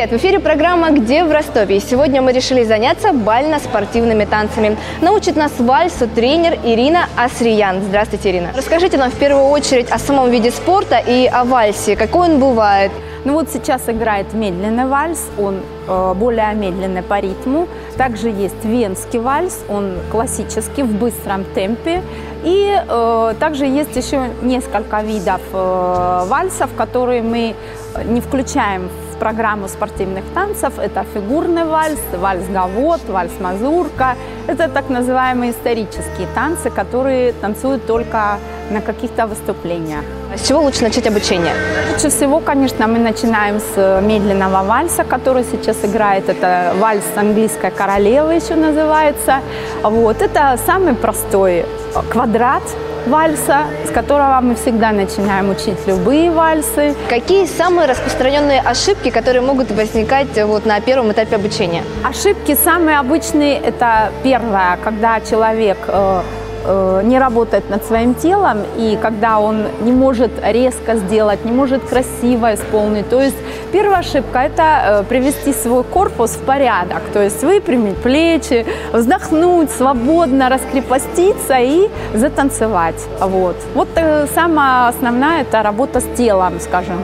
Привет! В эфире программа «Где в Ростове?» И сегодня мы решили заняться бально-спортивными танцами. Научит нас вальсу тренер Ирина Асриян. Здравствуйте, Ирина. Расскажите нам в первую очередь о самом виде спорта и о вальсе. Какой он бывает? Ну вот сейчас играет медленный вальс, он э, более медленный по ритму. Также есть венский вальс, он классический в быстром темпе. И э, также есть еще несколько видов э, вальсов, которые мы не включаем в программу спортивных танцев. Это фигурный вальс, вальс-гавот, вальс-мазурка. Это так называемые исторические танцы, которые танцуют только на каких-то выступлениях. С чего лучше начать обучение? Лучше всего, конечно, мы начинаем с медленного вальса, который сейчас играет. Это вальс английской королевы еще называется. Вот. Это самый простой квадрат вальса, с которого мы всегда начинаем учить любые вальсы. Какие самые распространенные ошибки, которые могут возникать вот на первом этапе обучения? Ошибки самые обычные – это первое, когда человек э, Э, не работает над своим телом, и когда он не может резко сделать, не может красиво исполнить. То есть первая ошибка – это э, привести свой корпус в порядок, то есть выпрямить плечи, вздохнуть свободно, раскрепоститься и затанцевать. Вот, вот э, самая основная – это работа с телом, скажем.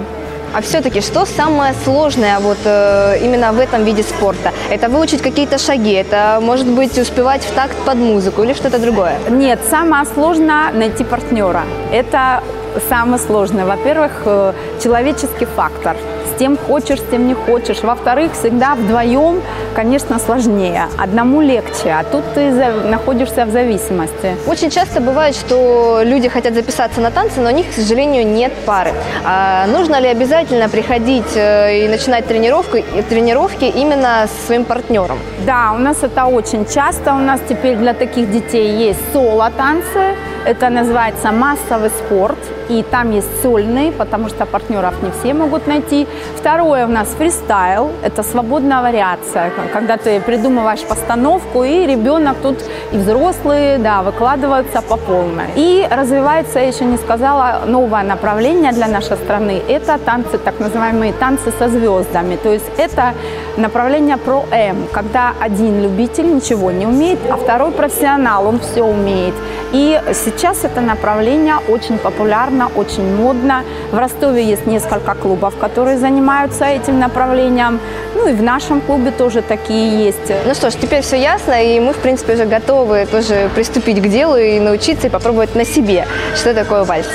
А все-таки что самое сложное вот э, именно в этом виде спорта? Это выучить какие-то шаги, это может быть успевать в такт под музыку или что-то другое? Нет, самое сложное найти партнера. Это самое сложное. Во-первых, э, человеческий фактор тем хочешь, с тем не хочешь. Во-вторых, всегда вдвоем, конечно, сложнее. Одному легче, а тут ты находишься в зависимости. Очень часто бывает, что люди хотят записаться на танцы, но у них, к сожалению, нет пары. А нужно ли обязательно приходить э, и начинать тренировку, тренировки именно с своим партнером? Да, у нас это очень часто. У нас теперь для таких детей есть соло-танцы. Это называется массовый спорт. И там есть сольный, потому что партнеров не все могут найти. Второе у нас фристайл, это свободная вариация, когда ты придумываешь постановку, и ребенок тут, и взрослые, да, выкладываются по полной. И развивается, я еще не сказала, новое направление для нашей страны, это танцы, так называемые танцы со звездами, то есть это направление про М, когда один любитель ничего не умеет, а второй профессионал, он все умеет. И сейчас это направление очень популярно, очень модно. В Ростове есть несколько клубов, которые занимаются этим направлением. Ну и в нашем клубе тоже такие есть. Ну что ж, теперь все ясно, и мы, в принципе, уже готовы тоже приступить к делу и научиться и попробовать на себе, что такое вальс.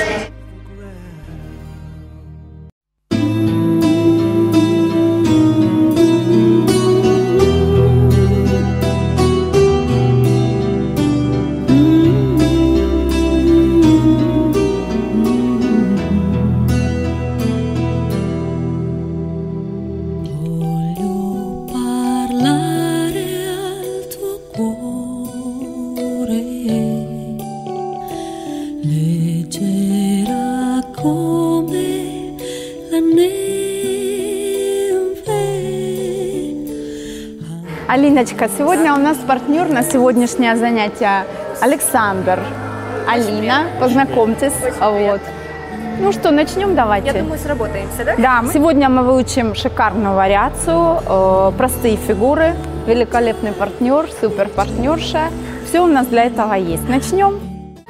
Алиночка, сегодня у нас партнер на сегодняшнее занятие Александр. Алина, познакомьтесь. Вот. Ну что, начнем давайте. Я думаю, сработаемся, да? Да. Сегодня мы выучим шикарную вариацию, э, простые фигуры, великолепный партнер, супер партнерша. Все у нас для этого есть. Начнем.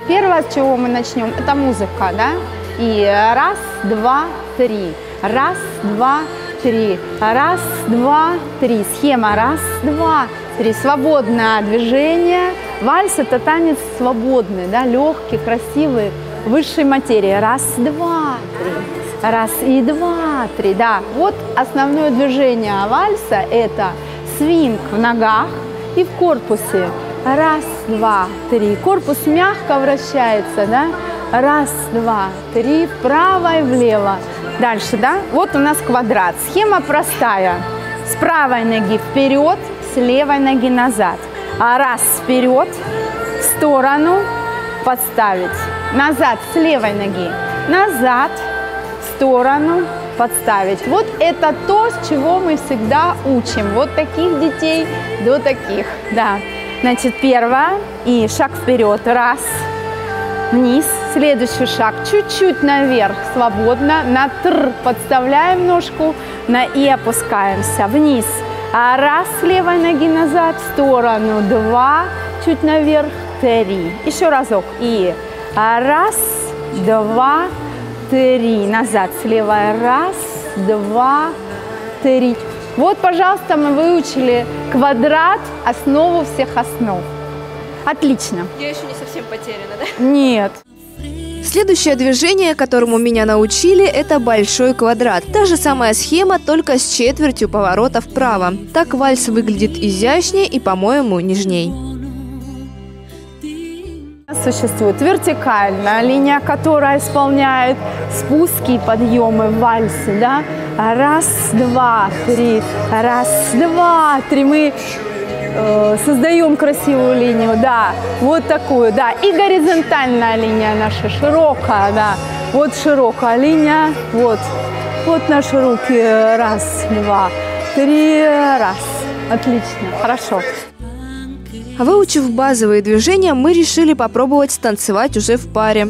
Первое, с чего мы начнем, это музыка, да? И раз, два, три. Раз, два, три. Раз, два, три. Схема раз, два, три. Свободное движение. Вальс – это танец свободный, да, легкий, красивый, высшей материи. Раз, два, три. Раз и два, три. Да, вот основное движение вальса – это свинг в ногах и в корпусе. Раз, два, три. Корпус мягко вращается, да? Раз, два, три. Вправо и влево. Дальше, да? Вот у нас квадрат. Схема простая. С правой ноги вперед, с левой ноги назад. А раз вперед, в сторону, подставить. Назад, с левой ноги. Назад, в сторону, подставить. Вот это то, с чего мы всегда учим. Вот таких детей до таких. Да. Значит, первое. И шаг вперед. Раз. вниз. Следующий шаг чуть-чуть наверх, свободно. На тр подставляем ножку, на и опускаемся вниз. А раз левой ноги назад, в сторону, два, чуть наверх, три. Еще разок. И раз, два, три. Назад с левой. Раз, два, три. Вот, пожалуйста, мы выучили квадрат, основу всех основ. Отлично. Я еще не совсем потеряна, да? Нет. Следующее движение, которому меня научили, это большой квадрат. Та же самая схема, только с четвертью поворота вправо. Так вальс выглядит изящнее и, по-моему, нежней. Существует вертикальная линия, которая исполняет спуски и подъемы в вальсе, да? Раз, два, три, раз, два, три. Мы э, создаем красивую линию, да, вот такую, да. И горизонтальная линия наша, широкая, да. Вот широкая линия, вот. Вот наши руки, раз, два, три, раз. Отлично, хорошо. Выучив базовые движения, мы решили попробовать станцевать уже в паре.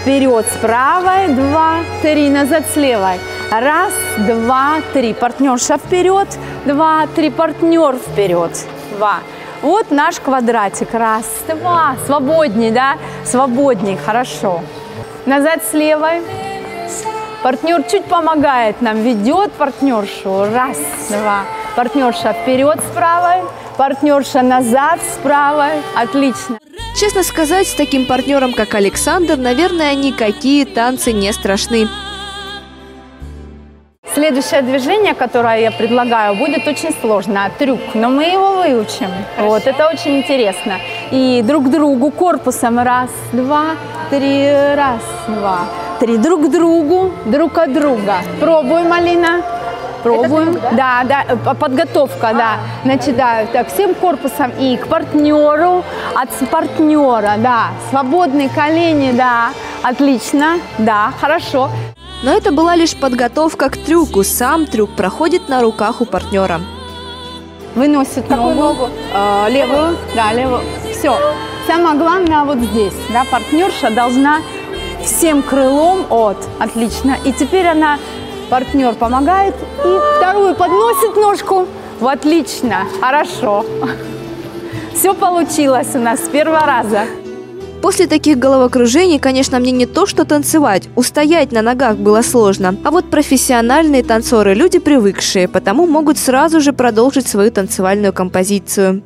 Вперед с правой, два, три, назад с левой. Раз, два, три. Партнерша вперед, два, три. Партнер вперед, два. Вот наш квадратик. Раз, два. Свободней, да? Свободней, хорошо. Назад с левой. Партнер чуть помогает нам, ведет партнершу. Раз, два. Партнерша вперед с правой, партнерша назад с правой. Отлично. Честно сказать, с таким партнером, как Александр, наверное, никакие танцы не страшны. Следующее движение, которое я предлагаю, будет очень сложно. Трюк, но мы его выучим. Хорошо. Вот, это очень интересно. И друг другу корпусом. Раз, два, три, раз, два, три. Друг другу, друг от друга. Пробуй, Малина. Пробуем. Трюк, да? да, да, подготовка, а. да. Значит, да, так, всем корпусом и к партнеру, от партнера, да. Свободные колени, да. Отлично, да, хорошо. Но это была лишь подготовка к трюку. Сам трюк проходит на руках у партнера. Выносит Какую ногу. ногу? Э, левую, да, левую. Все. Самое главное вот здесь, да, партнерша должна всем крылом от. Отлично. И теперь она партнер помогает и вторую подносит ножку. В отлично, хорошо. Все получилось у нас с первого раза. После таких головокружений, конечно, мне не то что танцевать, устоять на ногах было сложно. А вот профессиональные танцоры – люди привыкшие, потому могут сразу же продолжить свою танцевальную композицию.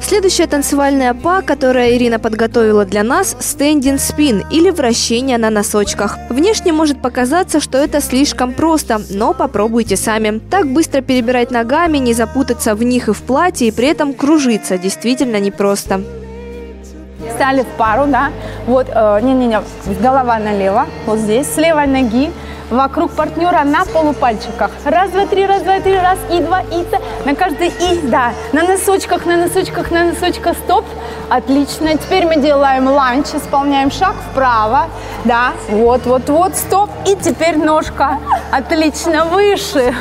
Следующая танцевальная па, которая Ирина подготовила для нас – стендинг спин или вращение на носочках. Внешне может показаться, что это слишком просто, но попробуйте сами. Так быстро перебирать ногами, не запутаться в них и в платье, и при этом кружиться действительно непросто. Стали в пару, да. Вот, э, не-не-не, голова налево, вот здесь, с левой ноги вокруг партнера на полупальчиках. Раз, два, три, раз, два, три, раз, и два, и та. На каждый и, да. На носочках, на носочках, на носочках, стоп. Отлично. Теперь мы делаем ланч, исполняем шаг вправо. Да, вот, вот, вот, стоп. И теперь ножка. Отлично, выше.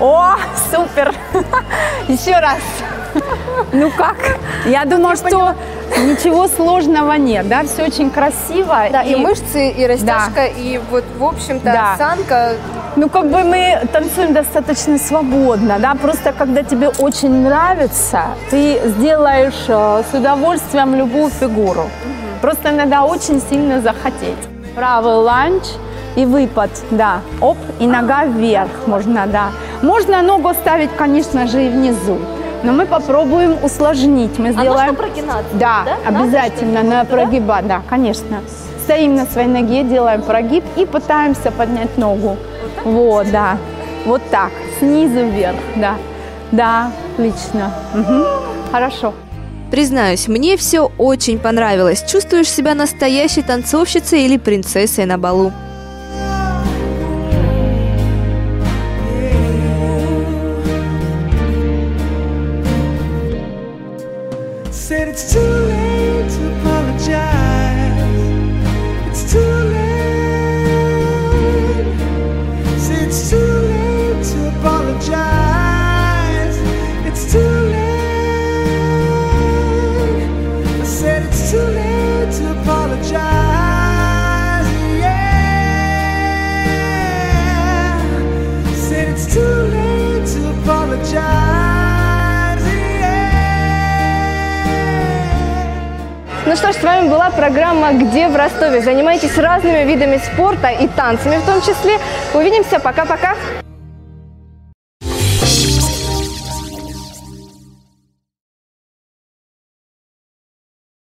О, супер. Еще раз. Ну как? Я думаю, что ничего сложного нет, да, все очень красиво. Да, и, и мышцы, и растяжка, да. и вот, в общем-то, да. осанка. Ну, как бы мы танцуем достаточно свободно, да, просто когда тебе очень нравится, ты сделаешь э, с удовольствием любую фигуру. Угу. Просто надо очень сильно захотеть. Правый ланч и выпад, да, оп, и нога вверх можно, да. Можно ногу ставить, конечно же, и внизу. Но мы попробуем усложнить. Мы сделаем... А прогинаться? Да, да? обязательно на прогиба, да, конечно. Стоим на своей ноге, делаем прогиб и пытаемся поднять ногу. Вот, вот да. Вот так, снизу вверх, да. Да, отлично. Угу. Хорошо. Признаюсь, мне все очень понравилось. Чувствуешь себя настоящей танцовщицей или принцессой на балу. It's too Ну что ж, с вами была программа «Где в Ростове?». Занимайтесь разными видами спорта и танцами в том числе. Увидимся. Пока-пока.